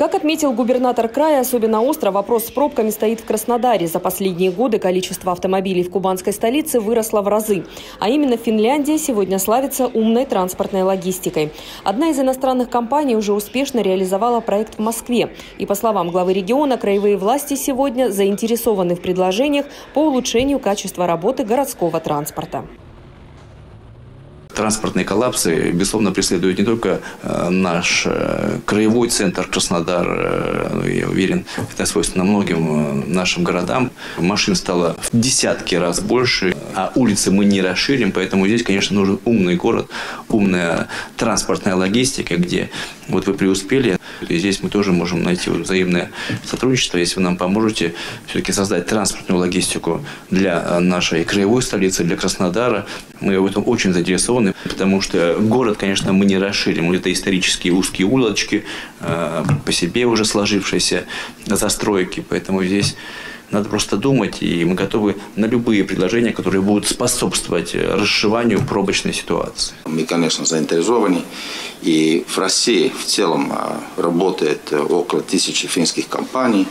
Как отметил губернатор края, особенно остро вопрос с пробками стоит в Краснодаре. За последние годы количество автомобилей в кубанской столице выросло в разы. А именно Финляндия сегодня славится умной транспортной логистикой. Одна из иностранных компаний уже успешно реализовала проект в Москве. И по словам главы региона, краевые власти сегодня заинтересованы в предложениях по улучшению качества работы городского транспорта транспортные коллапсы, безусловно, преследуют не только э, наш э, краевой центр Краснодар, э, я уверен, это свойственно многим нашим городам. Машин стало в десятки раз больше, а улицы мы не расширим, поэтому здесь, конечно, нужен умный город, умная транспортная логистика, где вот вы преуспели, и здесь мы тоже можем найти взаимное сотрудничество, если вы нам поможете все-таки создать транспортную логистику для нашей краевой столицы, для Краснодара. Мы в этом очень заинтересованы, потому что город, конечно, мы не расширим. Это исторические узкие улочки, э, по себе уже сложившиеся застройки, поэтому здесь надо просто думать, и мы готовы на любые предложения, которые будут способствовать расшиванию пробочной ситуации. Мы, конечно, заинтересованы. И в России в целом а, работает около тысячи финских компаний.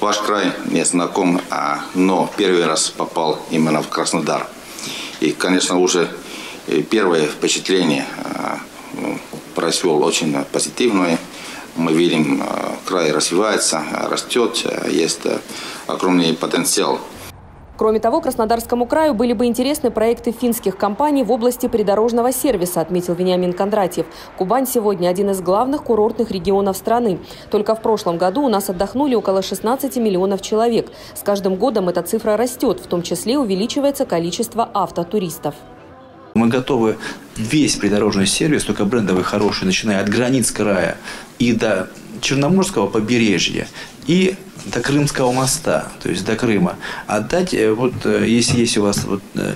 Ваш край не знаком, а, но первый раз попал именно в Краснодар. И, конечно, уже э, первое впечатление ну, произвел очень позитивное. Мы видим, край развивается, растет, есть огромный потенциал. Кроме того, Краснодарскому краю были бы интересны проекты финских компаний в области придорожного сервиса, отметил Вениамин Кондратьев. Кубань сегодня один из главных курортных регионов страны. Только в прошлом году у нас отдохнули около 16 миллионов человек. С каждым годом эта цифра растет, в том числе увеличивается количество автотуристов. Мы готовы весь придорожный сервис, только брендовый хороший, начиная от границ края и до Черноморского побережья и до Крымского моста, то есть до Крыма. Отдать, э, вот э, если есть у вас вот э,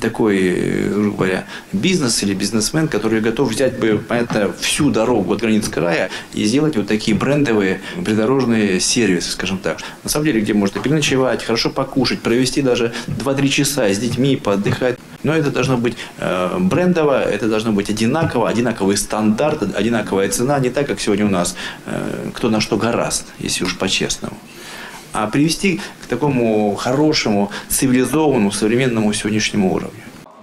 такой, грубо говоря, бизнес или бизнесмен, который готов взять бы, понятно, всю дорогу от границ края и сделать вот такие брендовые придорожные сервисы, скажем так. На самом деле, где можно переночевать, хорошо покушать, провести даже 2-3 часа с детьми, поотдыхать. Но это должно быть э, брендово, это должно быть одинаково, одинаковый стандарт, одинаковая цена, не так, как сегодня у нас, э, кто на что гораст, если уж по-честному. А привести к такому хорошему, цивилизованному, современному сегодняшнему уровню.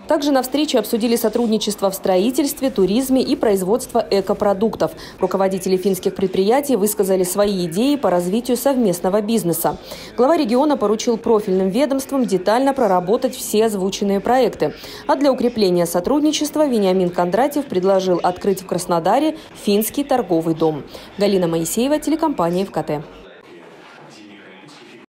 Также на встрече обсудили сотрудничество в строительстве, туризме и производство экопродуктов. Руководители финских предприятий высказали свои идеи по развитию совместного бизнеса. Глава региона поручил профильным ведомствам детально проработать все озвученные проекты. А для укрепления сотрудничества Вениамин Кондратьев предложил открыть в Краснодаре финский торговый дом. Галина Моисеева, телекомпания ВКТ.